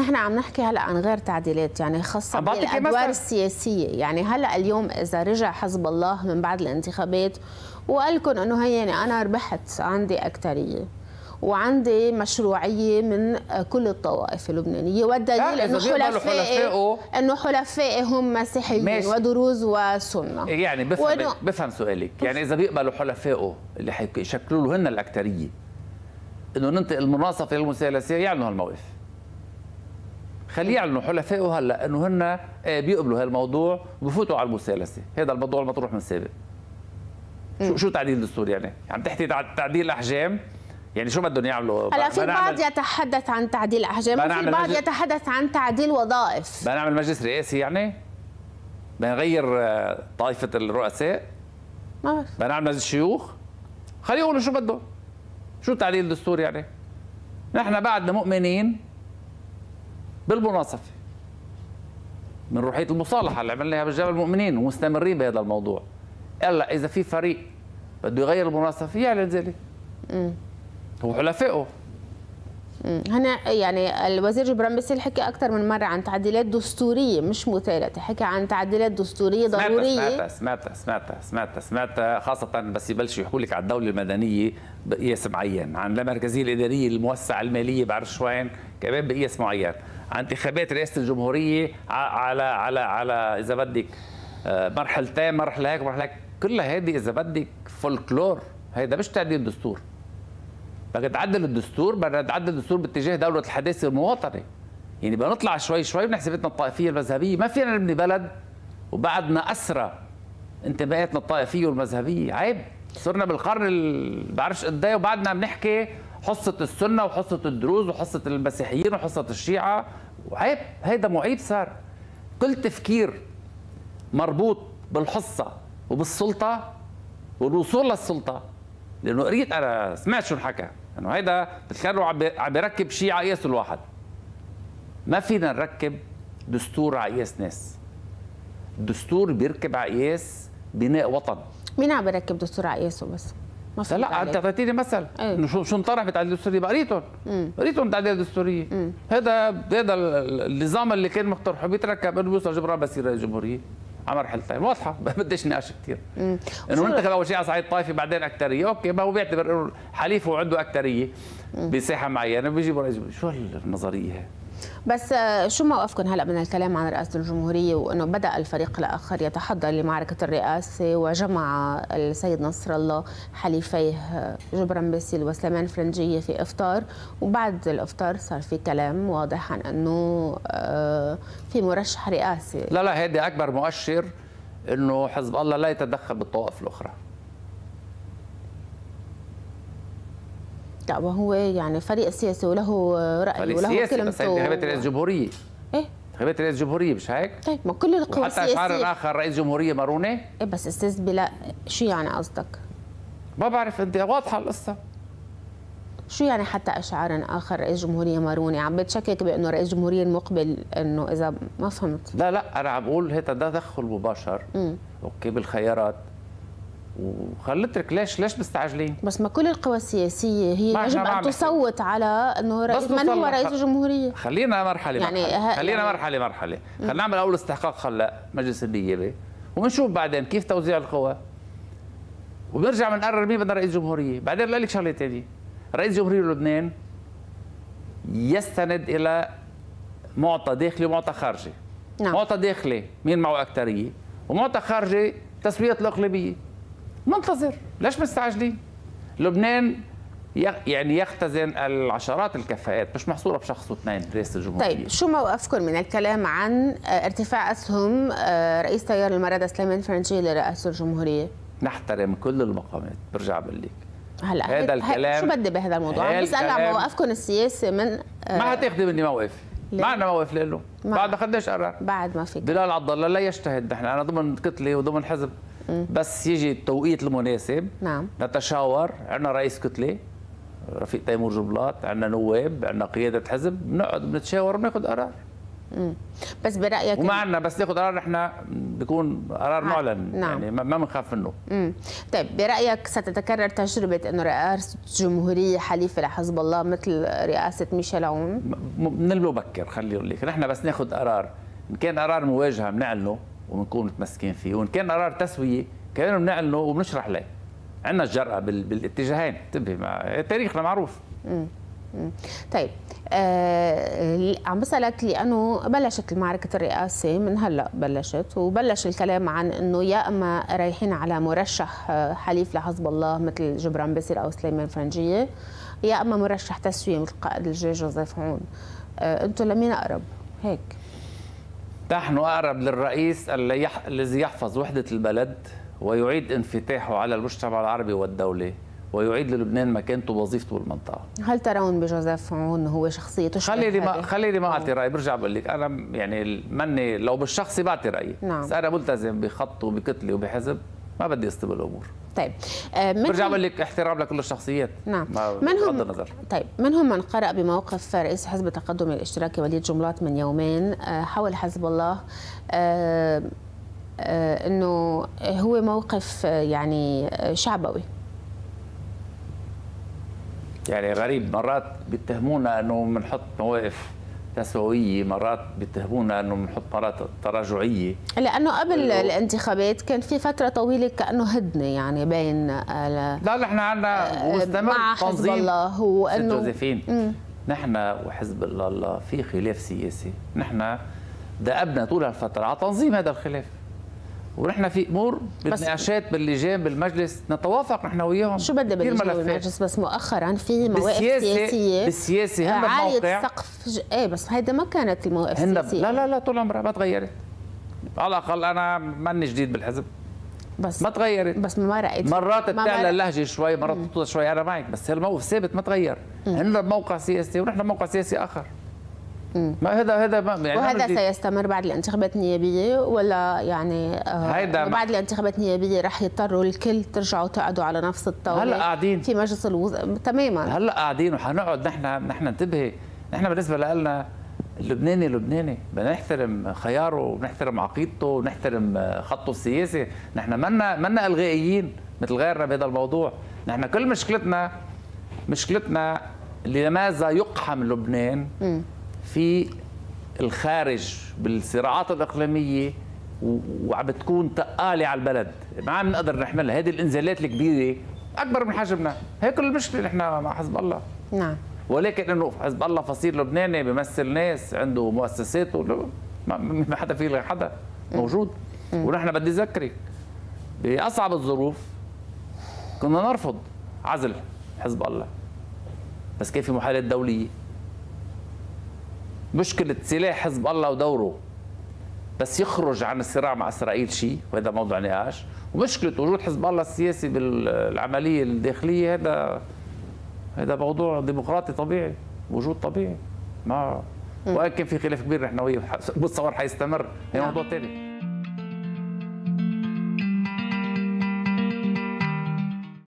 نحن عم نحكي هلا عن غير تعديلات يعني خاصة بالأدوار السياسية. يعني هلا اليوم إذا رجع حزب الله من بعد الانتخابات وقال لكم إنه هي يعني أنا ربحت عندي اكثريه وعندي مشروعية من كل الطوائف اللبنانية والدليل إنه حلفائي إنه حلفائي هم مسيحيين ودروز وسنة. يعني بفهم وإنه بفهم سؤالك. يعني إذا بيقبلوا حلفائه اللي حيشكلوا له هن الاكثريه إنه ننتقل المناصفة للمثالثه يعلنوا هالموقف. خليه يعلنوا حلفائه هلا انه هن آه، بيقبلوا هالموضوع وبفوتوا على المثالثة. هذا الموضوع المطروح من سابق. شو شو تعديل الدستور يعني؟ عم تحكي تعديل احجام يعني شو بدهم يعملوا هلا في بعض يتحدث عن تعديل احجام وفي البعض مجلس... يتحدث عن تعديل وظائف. بنعمل مجلس رئاسي يعني؟ بنغير آه، طائفة الرؤساء؟ ما بعرف. بنعمل مجلس شيوخ؟ خليه يقولوا شو بدهم. شو تعديل الدستور يعني؟ نحن بعدنا مؤمنين بالمناصفة. من روحية المصالحة اللي عملناها بالجبل المؤمنين ومستمرين بهذا الموضوع. إلا إذا في فريق بده يغير المناصفة يعلن ذلك. هو حلفائه. هنا يعني الوزير جبران باسيل حكى أكثر من مرة عن تعديلات دستورية مش مثالثه حكى عن تعديلات دستورية ضرورية. سمعتها سمعتها سمعتها سمعتها سمعتها. خاصة بس يبلشوا يحكوا لك على الدولة المدنية بقياس معين. عن المركزيه الإدارية الموسعة المالية بعرف وين كمان بقياس معين. عن انتخابات رئاسة الجمهورية على على على إذا بدك آه، مرحلتين مرحلة هيك مرحلة هيك. كلها هذه إذا بدك فولكلور. هيدا مش تعديل دستور. بدك تعدل الدستور بدنا نتعدل الدستور باتجاه دولة الحداثه المواطنه يعني بدنا نطلع شوي شوي من حساباتنا الطائفية المذهبية. ما فينا نبني بلد وبعدنا أسرى انتماءاتنا الطائفية والمذهبية. عيب. صرنا بالقرن اللي بعرفش قد إيه وبعدنا بنحكي حصة السنة وحصة الدروز وحصة المسيحيين وحصة الشيعة. وعيب. هيدا معيب صار. كل تفكير مربوط بالحصة وبالسلطة والوصول للسلطة. لأنه قريت أنا سمعت شو انحكى. انه هيدا بتخيلوا عم بيركب شيء على قياس الواحد. ما فينا نركب دستور على قياس ناس. الدستور بيركب على قياس بناء وطن. مين عم بيركب دستور على قياسه بس؟ لا لا انت اعطيتيني مثل. إيه؟ انه شو شو انطرح بتعديل الدستورية؟ قريتهم قريتهم تعديل الدستورية. هذا هذا النظام اللي كان مقترح بيتركب إنه بيوصل جبران بس يصير الجمهوريه على مرحلتين واضحة. بديش نقاش كثير إنه منتخب أول شيء على صعيد طائفي بعدين اكثريه okay ما هو بيعتبر انه حليفه عنده اكثريه بساحه معينة. بيجيبوا شو النظرية؟ هي بس شو موقفكم هلا من الكلام عن رئاسة الجمهورية وإنه بدأ الفريق الآخر يتحضر لمعركة الرئاسة وجمع السيد نصر الله حليفيه جبران باسيل وسليمان فرنجية في إفطار. وبعد الإفطار صار في كلام واضح عن إنه آه، في مرشح رئاسي. لا لا هذه أكبر مؤشر إنه حزب الله لا يتدخل بالطوائف الأخرى. لا وهو يعني فريق سياسي وله رأي وله سياسي كلمته. بس انتخابات رئيس جمهورية. إيه؟ انتخابات رئيس جمهورية مش هيك؟ طيب ما كل القوى السياسيه حتى اشعار اخر رئيس جمهورية مارونه إيه بس أستاذ بلا شو يعني قصدك؟ ما بعرف أنت واضحة القصة. شو يعني حتى أشعار آخر رئيس جمهورية ماروني؟ عم بتشكك بأنه رئيس جمهورية المقبل إنه إذا ما فهمت. لا لا أنا عم بقول هذا تدخل مباشر. م. أوكي بالخيارات. وخلتك ليش ليش مستعجلين؟ بس ما كل القوى السياسية هي يجب أن تصوت على إنه رئيس من هو رئيس الجمهورية؟ خلينا مرحله يعني مرحلة. خلينا يعني مرحله مرحلة. خلينا نعمل أول استحقاق هلا مجلس النيابة. ونشوف بعدين كيف توزيع القوى. وبنرجع بنقرر مين بدنا رئيس جمهورية، بعدين بقول لك شغلة ثانية رئيس جمهورية لبنان يستند إلى معطى داخلي ومعطى خارجي. نعم. معطى داخلي مين معه اكثريه ومعطى خارجي تسوية الاغلبيه ننتظر ليش مستعجلين؟ لبنان يعني يختزن العشرات الكفاءات مش محصورة بشخص واثنين رئيس الجمهورية. طيب شو موقفكم من الكلام عن ارتفاع أسهم آه، رئيس تيار المرأة سليمان فرنجي لرئاسة الجمهورية؟ نحترم كل المقامات برجع بقول لك هلا هذا الكلام شو بدي بهذا الموضوع؟ عم بسأل عن موقفكم السياسي من آه ما حتاخذي مني موقف. ما عندنا موقف له بعد ما خدناش قرار. بعد ما في بلال عبد الله لا يجتهد نحن. أنا ضمن كتله وضمن حزب. بس يجي التوقيت المناسب. نعم. نتشاور. عندنا رئيس كتلة رفيق تيمور جبلاط عندنا نواب عندنا قيادة حزب. بنقعد بنتشاور وبناخذ قرار. بس برأيك وما عندنا بس ناخذ قرار نحن بيكون قرار معلن. نعم. يعني ما بنخاف منه. مم. طيب برأيك ستتكرر تجربة إنه رئاسه جمهورية حليفة لحزب الله مثل رئاسة ميشيل عون؟ من المبكر خلي أقول لك. نحن بس ناخذ قرار. إن كان قرار مواجهة بنعلنه وبنكون متمسكين فيه. وإن كان قرار تسوية كمان بنعلنه وبنشرح ليه عندنا الجرأة بالاتجاهين. انتبه مع تاريخنا معروف. طيب آه عم بسألك لأنه بلشت معركة الرئاسة من هلأ بلشت وبلش الكلام عن أنه يا أما رايحين على مرشح آه، حليف لحزب الله مثل جبران باسل أو سليمان فرنجية يا أما مرشح تسوية مثل قائد الجيش جوزيف عون آه أنتم لمين أقرب؟ هيك. نحن أقرب للرئيس الذي يحفظ وحدة البلد ويعيد انفتاحه على المجتمع العربي والدولة ويعيد للبنان مكانته ووظيفته بالمنطقة. هل ترون بجوزيف عون هو شخصية تشبه خليني ما خليني ما أعطي رايي برجع بقول لك أنا يعني مني لو بالشخصي بعطي رايي نعم. بس أنا ملتزم بخط وبكتله وبحزب. ما بدي اصطب الأمور. طيب آه من برجع بقول لك احترام لكل الشخصيات. نعم. منهم النظر. طيب منهم من قرأ بموقف رئيس حزب التقدم الاشتراكي وليد جملات من يومين آه حول حزب الله آه إنه هو موقف يعني شعبوي. يعني غريب. مرات بيتهمونا إنه بنحط مواقف تسوية مرات بيتهمونا إنه بنحط مرات تراجعية. لأنه قبل الانتخابات كان في فترة طويلة كأنه هدنة يعني بين لا نحن عندنا آه، مستمر مع حزب الله هو انه جوزيفين. نحن وحزب الله في خلاف سياسي. نحن دأبنا طول هالفتره على تنظيم هذا الخلاف. ونحن في أمور بالنقاشات باللجان بالمجلس نتوافق نحن وياهم. شو باللجان بالمجلس بس مؤخرا في مواقف سياسية. بالسياسة هن عالية السقف ج... إيه بس هيدا ما كانت المواقف السياسية. لا لا لا طول عمرها ما تغيرت. على الأقل أنا ماني جديد بالحزب. بس ما تغيرت. بس ما رأيت. مرات بتعلى اللهجة شوي مرات بتطلع شوي. أنا معك بس الموقف ثابت ما تغير. هن بموقع سياسي ونحن بموقع سياسي آخر. ما هذا هذا يعني وهذا سيستمر بعد الانتخابات النيابية ولا يعني آه هيدا بعد الانتخابات النيابية رح يضطروا الكل ترجعوا تقعدوا على نفس الطاولة هلا قاعدين. في مجلس الوزراء تماما. هلا قاعدين وحنقعد نحن نحن انتبهي. نحن بالنسبة لنا اللبناني لبناني. بدنا نحترم خياره ونحترم عقيدته ونحترم خطه السياسي. نحن منا منا الغائيين مثل غيرنا بهذا الموضوع. نحن كل مشكلتنا مشكلتنا لماذا يقحم لبنان م. في الخارج بالصراعات الإقليمية وعم بتكون تقالة على البلد. ما عم نقدر نحملها. هذه الإنزالات الكبيرة أكبر من حجمنا. هي كل المشكلة نحن مع حزب الله. نعم. ولكن إنه حزب الله فصيل لبناني بيمثل ناس عنده مؤسساته ما حدا في غير حدا. موجود. ونحن بدي اذكرك بأصعب الظروف كنا نرفض عزل حزب الله. بس كان في محاولات دولية؟ مشكلة سلاح حزب الله ودوره. بس يخرج عن الصراع مع إسرائيل شيء وهذا موضوع نقاش. ومشكلة وجود حزب الله السياسي بالعملية الداخلية هذا هذا موضوع ديمقراطي طبيعي وجود طبيعي. ما وان كان في خلاف كبير نحن وياه بتصور حيستمر هي موضوع ثاني